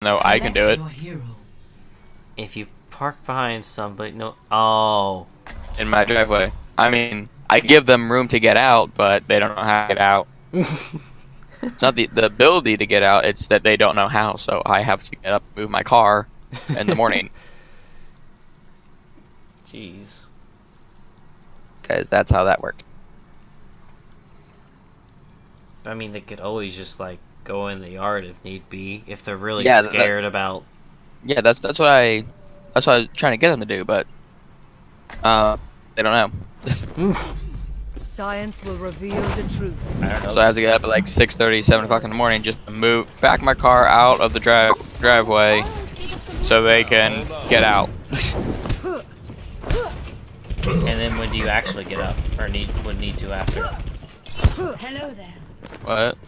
No, I can do it If you park behind somebody, no. Oh. in my driveway. I mean, I give them room to get out, but they don't know how to get out. It's not the, the ability to get out, it's that they don't know how, so I have to get up and move my car in the morning. Jeez. Because that's how that works. I mean, they could always just like go in the yard if need be, if they're really Yeah, that- scared about. Yeah, that's that's what I that's what I was trying to get them to do, but uh, they don't know. Science will reveal the truth. I don't know. So I have to get up at like 6:30, 7 o'clock in the morning just to move back my car out of the drive driveway so they can get out. And then when do you actually get up, or need would need to after? Hello there. What?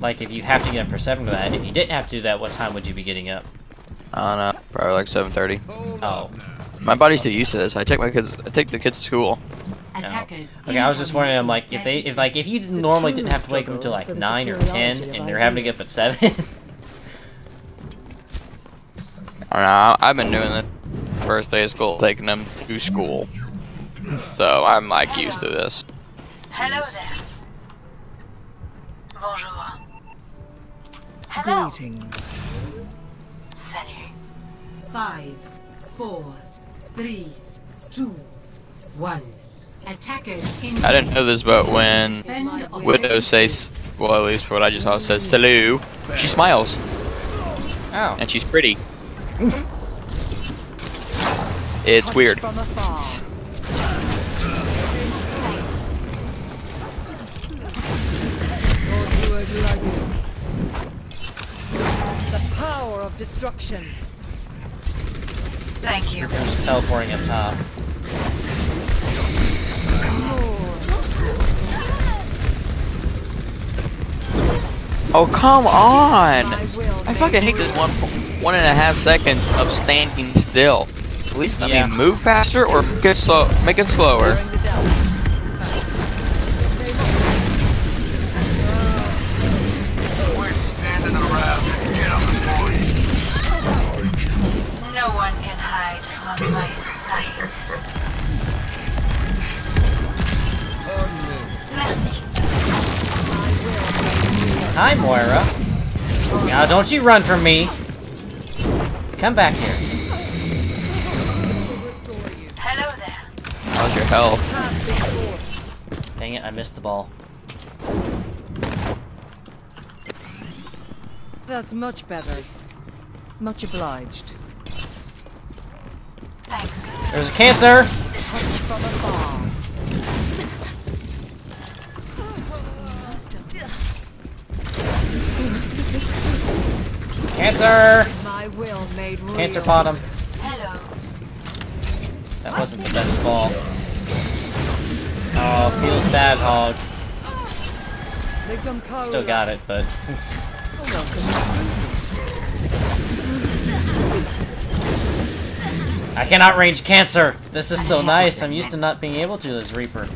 Like if you have to get up for seven for that, if you didn't have to do that, what time would you be getting up? I don't know, probably like 7:30. Oh. My body's too used to this. I take my kids, I take the kids to school. Attackers. Okay, I was just wondering. I'm like, if they, if like, if you normally didn't have to wake them until like nine or ten, and they're having to get up at seven. I don't know. I've been doing the first day of school, taking them to school, so I'm like used to this. Hello there. Bonjour. Hello. Greetings. Salut. Five, four, three, two, one. Attackers in. I didn't know this, but when Widow says, well, at least for what I just saw, says "salut," she smiles oh. and she's pretty. It's weird. Power of destruction. Thank you. I'm just teleporting up top. Oh come on! I fucking hate this one one and a half seconds of standing still. At least let Yeah. me move faster or make it slow, make it slower. Hi, Moira. Now, don't you run from me. Come back here. Hello there. How's your health? Dang it, I missed the ball. That's much better. Much obliged. Thanks. There's a cancer. Cancer. My will made. Cancer pot him. Hello. That wasn't the best ball. Oh, feels bad, Hog. Still got it, but I cannot range cancer. This is so nice. I'm used to not being able to as Reaper.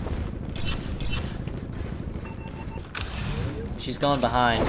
She's going behind.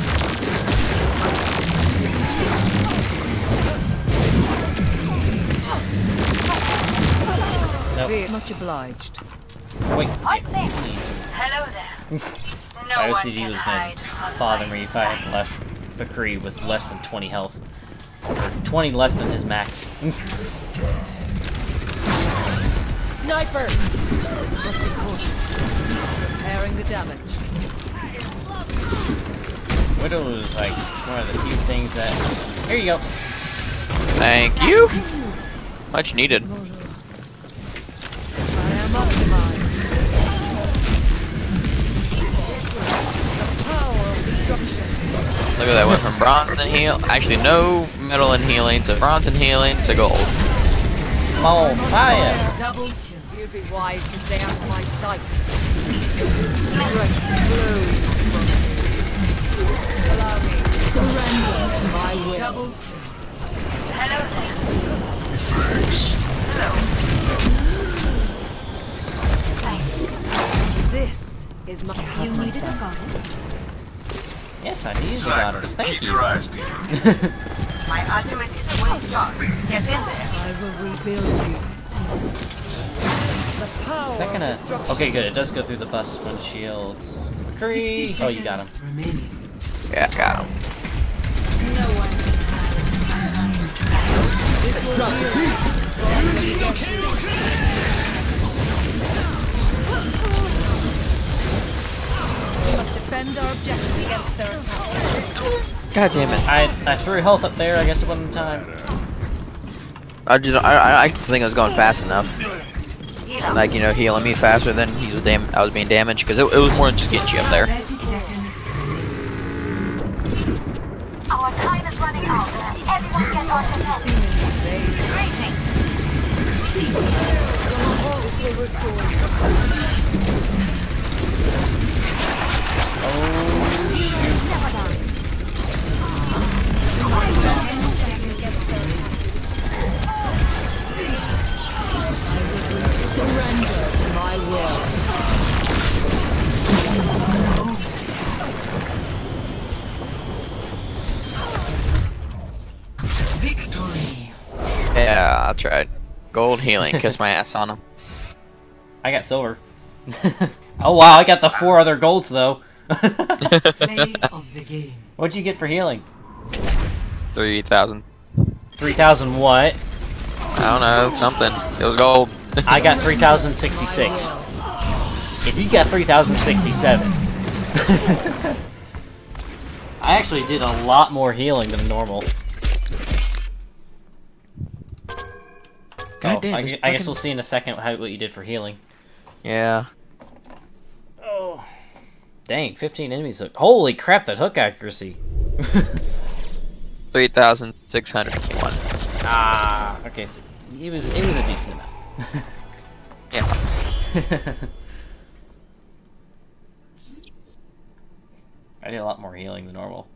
nope. Be much obliged. Wait. What's yeah, please. Hello there. No I OCD was gonna from bother me if I had sight. left McCree with less than 20 health. Or 20 less than his max. Sniper! Must be cautious. Repairing the damage. Widow is like one of the few things that. Here you go. Thank you. Much needed. Look that, went from bronze and heal. Actually, no medal and healing to bronze and healing to gold. Come on, fire! You'd be wise to stay out of my sight. Straight through. Allow me. Surrender to my will. Double kill. Hello there. This is my You needed a goddess. Yes, I needed the goddess. Thank Keep you. your eyes. My ultimate is well charged. Get in there. I will rebuild you. The power Is that gonna... Okay, good. It does go through the bus windshields. Cree! Oh, you got him. Remaining. Yeah, got him. No one We must defend our objective against their attack. God damn it. I, I threw health up there, I guess it wasn't time. I just I, I, I think I was going fast enough. Like you know, healing me faster than he was dam I was being damaged because it, it was more than just getting you up there. Our time is running out. Everyone get on the net. Greetings. Yeah, I tried. Gold healing, kiss my ass on him. I got silver. oh wow, I got the four other golds though. Play of the game. What'd you get for healing? Three thousand. 3,000 what? I don't know, something. It was gold. I got 3,066. If you got 3,067. I actually did a lot more healing than normal. God Oh, damn, I, this gu- I guess we'll see in a second how, what you did for healing. Yeah. Oh. Dang, 15 enemies hook. Holy crap, that hook accuracy. Three thousand six hundred one. ah, okay, so it was it was a decent amount. Yeah. I did a lot more healing than normal.